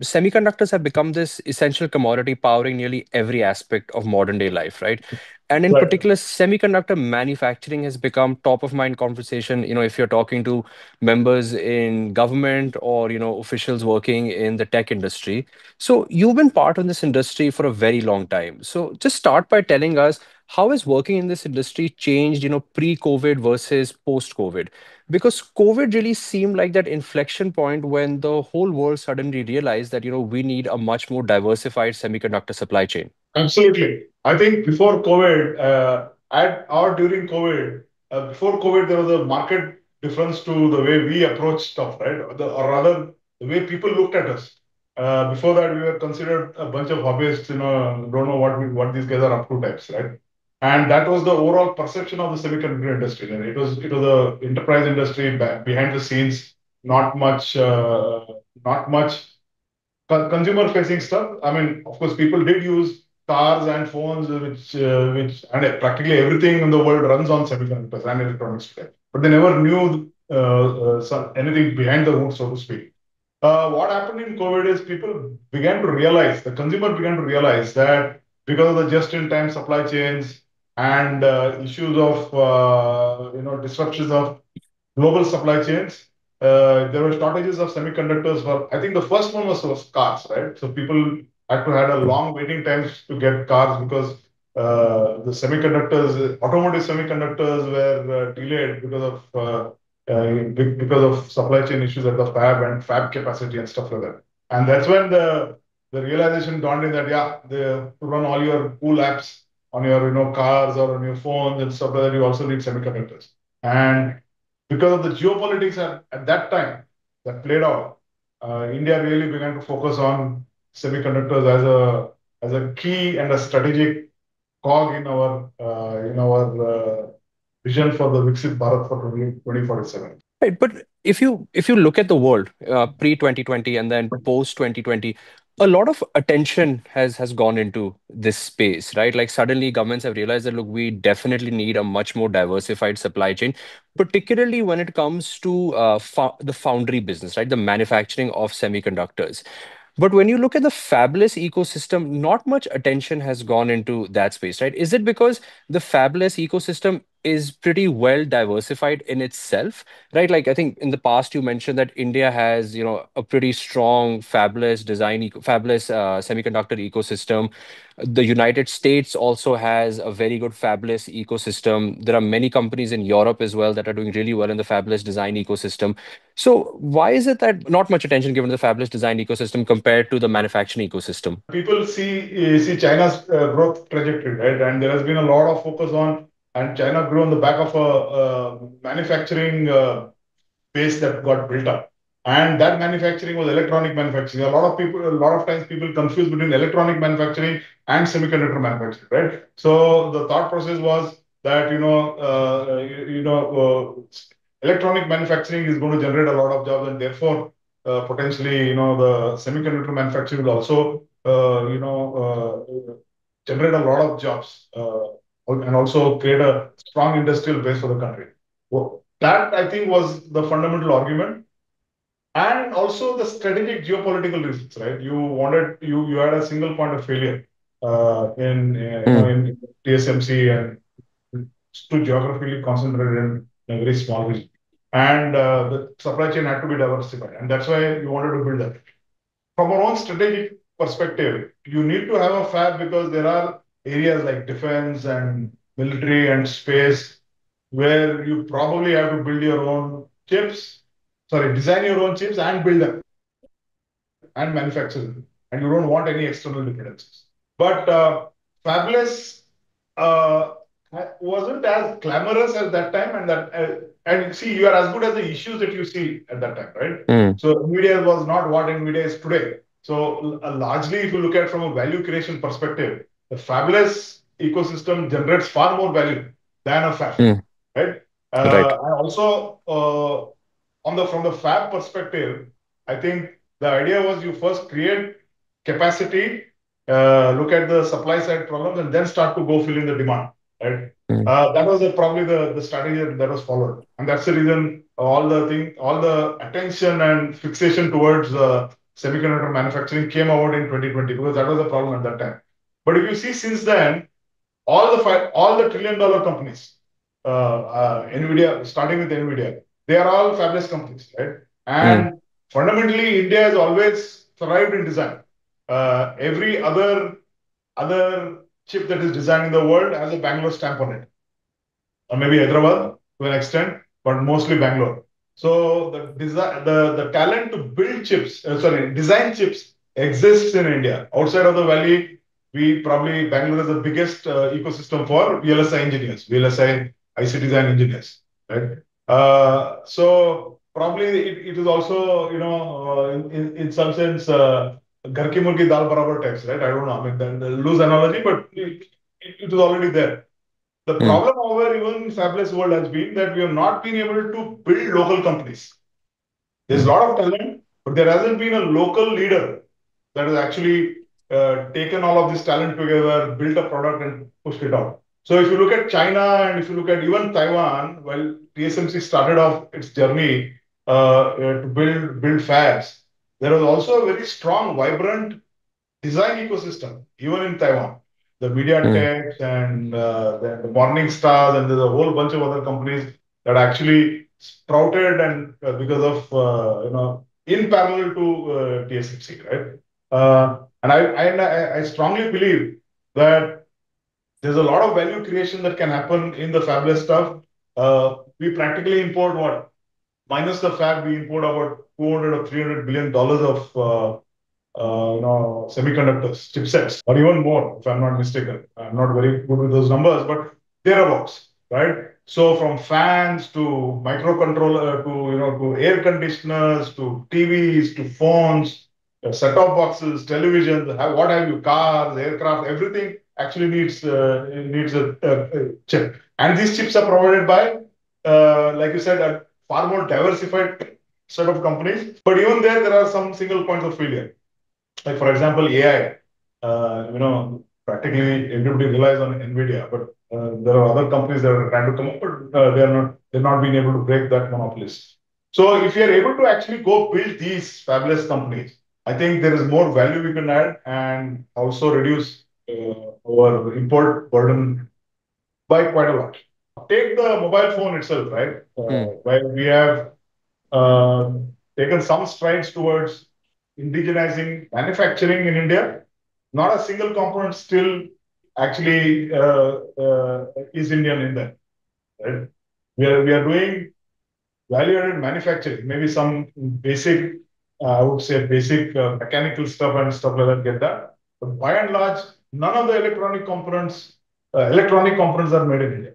semiconductors have become this essential commodity powering nearly every aspect of modern day life, right? And in Right. particular, semiconductor manufacturing has become top of mind conversation. You know, if you're talking to members in government or, you know, officials working in the tech industry. So you've been part of this industry for a very long time. So just start by telling us how has working in this industry changed, you know, pre-COVID versus post-COVID? Because covid really seemed like that inflection point when the whole world suddenly realized that you know we need a much more diversified semiconductor supply chain Absolutely. I think before COVID, uh, at or during COVID, uh, before COVID, there was a market difference to the way we approach stuff, right? Or, the, or rather, the way people looked at us. Uh, before that, we were considered a bunch of hobbyists, you know, don't know what we, what these guys are up to types, right? And that was the overall perception of the semiconductor industry. It was it was a enterprise industry behind the scenes, not much, uh, not much consumer facing stuff. I mean, of course, people did use cars and phones, which uh, which and practically everything in the world runs on semiconductors and electronics today. But they never knew uh, uh, anything behind the hood, so to speak. Uh, what happened in COVID is people began to realize, the consumer began to realize that because of the just-in-time supply chains and uh, issues of uh, you know disruptions of global supply chains, uh, there were shortages of semiconductors for, I think the first one was, was cars, right? So people had to had a long waiting times to get cars because the semiconductors, automotive semiconductors were delayed because of because of supply chain issues at the fab and fab capacity and stuff like that. And that's when the the realization dawned in that yeah, to run all your cool apps on your you know cars or on your phones and stuff like that, you also need semiconductors. And because of the geopolitics at, at that time that played out, uh, India really began to focus on semiconductors as a as a key and a strategic cog in our uh, in our uh, vision for the Viksit Bharat for 20, 2047. Right, but if you if you look at the world uh, pre 2020 and then post 2020, a lot of attention has has gone into this space, right? Like suddenly governments have realized that look, we definitely need a much more diversified supply chain, particularly when it comes to uh, the foundry business, right? The manufacturing of semiconductors. But when you look at the fabless ecosystem, not much attention has gone into that space, right? Is it because the fabless ecosystem is pretty well diversified in itself, right? Like I think in the past you mentioned that India has, you know, a pretty strong fabless design, fabless uh, semiconductor ecosystem. The United States also has a very good fabless ecosystem. There are many companies in Europe as well that are doing really well in the fabless design ecosystem. So why is it that not much attention given to the fabless design ecosystem compared to the manufacturing ecosystem? People see see China's uh, growth trajectory, right? And there has been a lot of focus on, and China grew on the back of a, manufacturing uh, base that got built up. And that manufacturing was electronic manufacturing. A lot of people, a lot of times people confuse between electronic manufacturing and semiconductor manufacturing, right? So the thought process was that, you know, uh, you, you, know, uh, electronic manufacturing is going to generate a lot of jobs and therefore potentially, you know, the semiconductor manufacturing will also, you know, generate a lot of jobs and also create a strong industrial base for the country. Well, that I think was the fundamental argument and also the strategic geopolitical reasons, right? You wanted you you had a single point of failure uh, in uh, you in TSMC and too geographically concentrated in a very small region, and uh, the supply chain had to be diversified, and that's why you wanted to build that. From our own strategic perspective, you need to have a fab because there are areas like defense and military and space where you probably have to build your own chips, sorry, design your own chips and build them and manufacture them. And you don't want any external dependencies. But uh, fabless uh, wasn't as glamorous at that time. And that, uh, and see, you are as good as the issues that you see at that time, right? Mm. So NVIDIA was not what NVIDIA is today. So uh, largely, if you look at from a value creation perspective, the fabless ecosystem generates far more value than a fab. Mm right? Right. Uh, and also uh, on the from the fab perspective, I think the idea was you first create capacity, uh, look at the supply side problems, and then start to go fill in the demand, right? Mm. That was the, probably the, the strategy that was followed, and that's the reason all the thing, all the attention and fixation towards uh, semiconductor manufacturing came about in 2020 because that was the problem at that time. But if you see since then, all the five, all the trillion dollar companies, uh, uh, Nvidia, starting with Nvidia, they are all fabless companies, right? And mm. fundamentally, India has always thrived in design. Uh, every other other chip that is designed in the world has a Bangalore stamp on it, or maybe Hyderabad to an extent, but mostly Bangalore. So the design, the, the talent to build chips, uh, sorry, design chips exists in India. Outside of the valley, we probably Bangalore is the biggest uh, ecosystem for VLSI engineers, VLSI IC design engineers, right? Uh, so probably it, it is also you know uh, in, in, in some sense Ghar ki murgi dal barabar types, right? I don't know. I mean, the, the loose analogy, but it, it, it already there. The mm. problem over even fabless world has been that we have not been able to build local companies. There's a lot of talent, but there hasn't been a local leader that has actually taken all of this talent together, built a product and pushed it out. So if you look at China and if you look at even Taiwan, well, TSMC started off its journey uh, uh, to build build fabs, there was also a very strong, vibrant design ecosystem, even in Taiwan. The MediaTek mm. and uh, the, the Morning Stars, and there's a whole bunch of other companies that actually sprouted and uh, because of uh, you know in parallel to uh, TSMC, right? And I, I I strongly believe that there's a lot of value creation that can happen in the fabless stuff. Uh, we practically import what minus the fab we import about 200 or 300 billion dollars of uh, uh, you know, semiconductors, chipsets, or even more, if I'm not mistaken. I'm not very good with those numbers, but thereabouts, right? So from fans to microcontroller to you know to air conditioners to TVs to phones, set-top boxes, televisions, what have you, cars, aircraft, everything actually needs uh, a, chip. And these chips are provided by, uh, like you said, a far more diversified set of companies. But even there, there are some single points of failure. Like for example, AI. Uh, you know, practically everybody relies on NVIDIA, but there are other companies that are trying to come up, but. They're not being able to break that monopolist. So if you are able to actually go build these fabless companies, I think there is more value we can add and also reduce uh, our import burden by quite a lot. Take the mobile phone itself, right? Mm. Where we have uh, taken some strides towards indigenizing manufacturing in India. Not a single component still actually uh, uh, is Indian in that. Right? We are we are doing value-added manufacturing, maybe some basic, uh, I would say basic uh, mechanical stuff and stuff like that get that. But by and large, none of the electronic components, uh, electronic components are made in India.